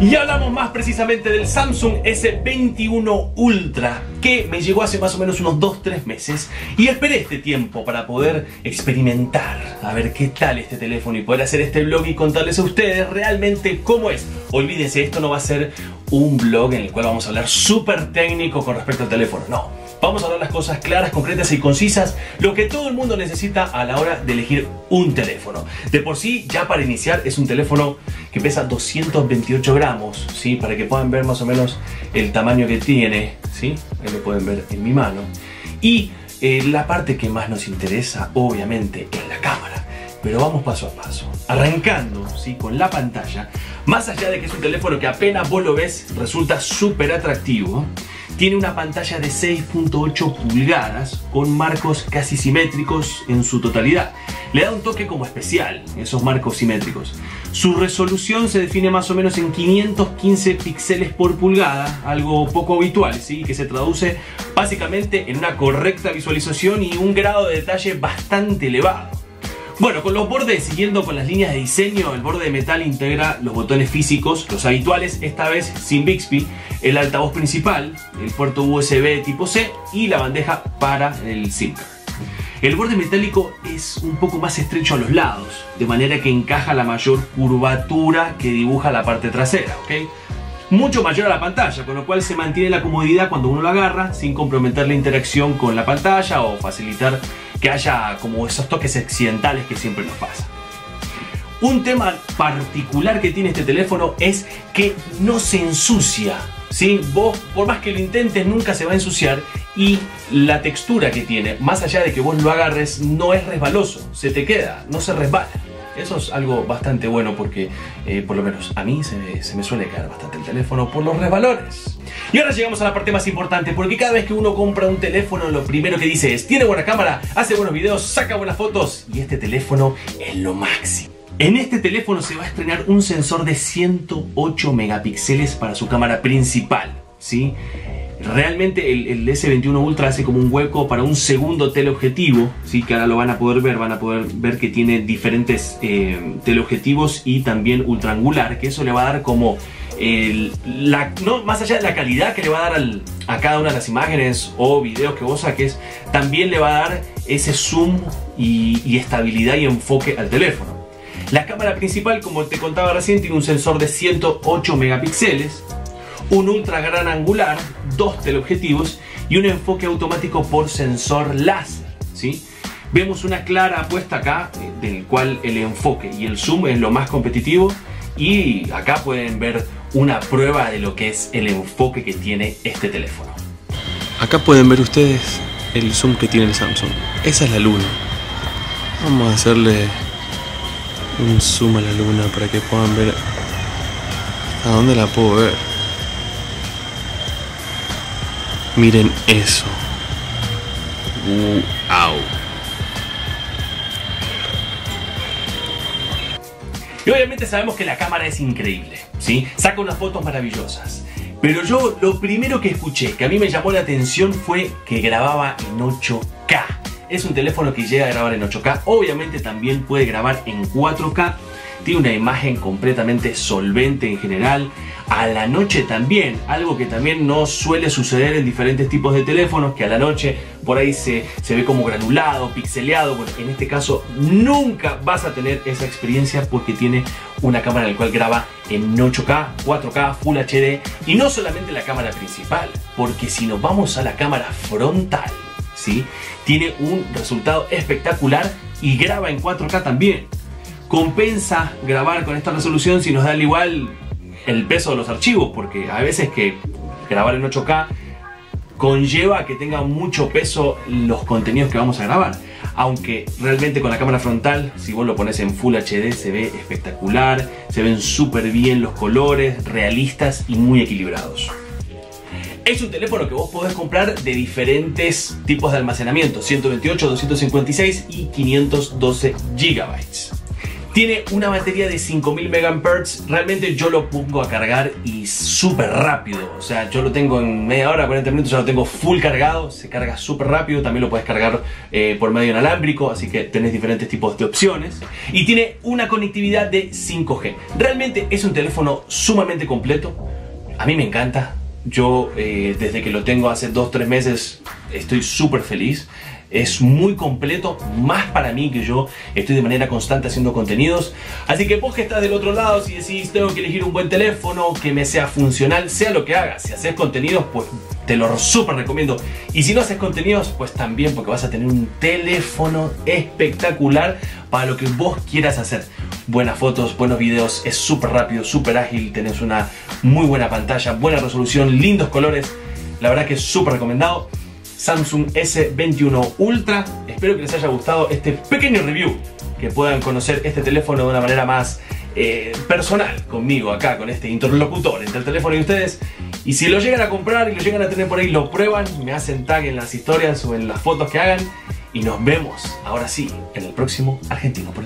Y hablamos más precisamente del Samsung S21 Ultra, que me llegó hace más o menos unos 2-3 meses y esperé este tiempo para poder experimentar, a ver qué tal este teléfono y poder hacer este blog y contarles a ustedes realmente cómo es. Olvídense, esto no va a ser un blog en el cual vamos a hablar súper técnico con respecto al teléfono, no. Vamos a hablar las cosas claras, concretas y concisas, lo que todo el mundo necesita a la hora de elegir un teléfono. De por sí, ya para iniciar, es un teléfono que pesa 228 gramos, ¿sí? Para que puedan ver más o menos el tamaño que tiene, ¿sí? Ahí lo pueden ver en mi mano. Y eh, la parte que más nos interesa, obviamente, es la cámara. Pero vamos paso a paso. Arrancando, ¿sí? Con la pantalla. Más allá de que es un teléfono que apenas vos lo ves, resulta súper atractivo. Tiene una pantalla de 6.8 pulgadas con marcos casi simétricos en su totalidad. Le da un toque como especial, esos marcos simétricos. Su resolución se define más o menos en 515 píxeles por pulgada, algo poco habitual, ¿sí? que se traduce básicamente en una correcta visualización y un grado de detalle bastante elevado. Bueno, con los bordes, siguiendo con las líneas de diseño, el borde de metal integra los botones físicos, los habituales, esta vez sin Bixby, el altavoz principal, el puerto USB tipo C y la bandeja para el SIM. El borde metálico es un poco más estrecho a los lados, de manera que encaja la mayor curvatura que dibuja la parte trasera, ¿ok? Mucho mayor a la pantalla, con lo cual se mantiene la comodidad cuando uno lo agarra sin comprometer la interacción con la pantalla o facilitar que haya como esos toques accidentales que siempre nos pasa. Un tema particular que tiene este teléfono es que no se ensucia. ¿sí? Vos, por más que lo intentes, nunca se va a ensuciar. Y la textura que tiene, más allá de que vos lo agarres, no es resbaloso. Se te queda, no se resbala. Eso es algo bastante bueno porque, eh, por lo menos a mí, se, se me suele caer bastante el teléfono por los resbalones. Y ahora llegamos a la parte más importante, porque cada vez que uno compra un teléfono, lo primero que dice es, tiene buena cámara, hace buenos videos, saca buenas fotos, y este teléfono es lo máximo. En este teléfono se va a estrenar un sensor de 108 megapíxeles para su cámara principal, ¿sí? Realmente el, S21 Ultra hace como un hueco para un segundo teleobjetivo, ¿sí? que ahora lo van a poder ver, van a poder ver que tiene diferentes eh, teleobjetivos y también ultraangular, que eso le va a dar como no, más allá de la calidad que le va a dar a cada una de las imágenes o videos que vos saques, también le va a dar ese zoom y, estabilidad y enfoque al teléfono. La cámara principal, como te contaba recién, tiene un sensor de 108 megapíxeles, un ultra gran angular, dos teleobjetivos y un enfoque automático por sensor láser. ¿sí? Vemos una clara apuesta acá, eh, del cual el enfoque y el zoom es lo más competitivo. Y acá pueden ver una prueba de lo que es el enfoque que tiene este teléfono. Acá pueden ver ustedes el zoom que tiene el Samsung. Esa es la luna. Vamos a hacerle un zoom a la luna para que puedan ver a dónde la puedo ver. Miren eso. Wow. Y obviamente sabemos que la cámara es increíble, ¿sí? Saca unas fotos maravillosas. Pero yo lo primero que escuché que a mí me llamó la atención fue que grababa en 8K. Es un teléfono que llega a grabar en 8K. Obviamente también puede grabar en 4K. Tiene una imagen completamente solvente en general a la noche también, algo que también no suele suceder en diferentes tipos de teléfonos, que a la noche por ahí se, se ve como granulado, pixeleado, bueno, en este caso nunca vas a tener esa experiencia porque tiene una cámara en la cual graba en 8K, 4K, Full HD y no solamente la cámara principal, porque si nos vamos a la cámara frontal, ¿sí? tiene un resultado espectacular y graba en 4K también. Compensa grabar con esta resolución si nos da el igual el peso de los archivos, porque a veces que grabar en 8K conlleva que tenga mucho peso los contenidos que vamos a grabar. Aunque realmente con la cámara frontal, si vos lo pones en Full HD, se ve espectacular, se ven súper bien los colores, realistas y muy equilibrados. Es un teléfono que vos podés comprar de diferentes tipos de almacenamiento, 128, 256 y 512 GB. Tiene una batería de 5000 mAh. Realmente yo lo pongo a cargar y súper rápido. O sea, yo lo tengo en media hora, 40 minutos, ya lo tengo full cargado. Se carga súper rápido. También lo puedes cargar eh, por medio inalámbrico. Así que tenés diferentes tipos de opciones. Y tiene una conectividad de 5G. Realmente es un teléfono sumamente completo. A mí me encanta. Yo eh, desde que lo tengo hace 2-3 meses estoy súper feliz es muy completo, más para mí que yo estoy de manera constante haciendo contenidos. Así que vos que estás del otro lado, si decís tengo que elegir un buen teléfono, que me sea funcional, sea lo que hagas, si haces contenidos, pues te lo súper recomiendo. Y si no haces contenidos, pues también porque vas a tener un teléfono espectacular para lo que vos quieras hacer. Buenas fotos, buenos videos, es súper rápido, súper ágil, tenés una muy buena pantalla, buena resolución, lindos colores. La verdad que es súper recomendado. Samsung S21 Ultra. Espero que les haya gustado este pequeño review, que puedan conocer este teléfono de una manera más eh, personal conmigo acá, con este interlocutor entre el teléfono y ustedes. Y si lo llegan a comprar y lo llegan a tener por ahí, lo prueban, me hacen tag en las historias o en las fotos que hagan. Y nos vemos, ahora sí, en el próximo Argentino por.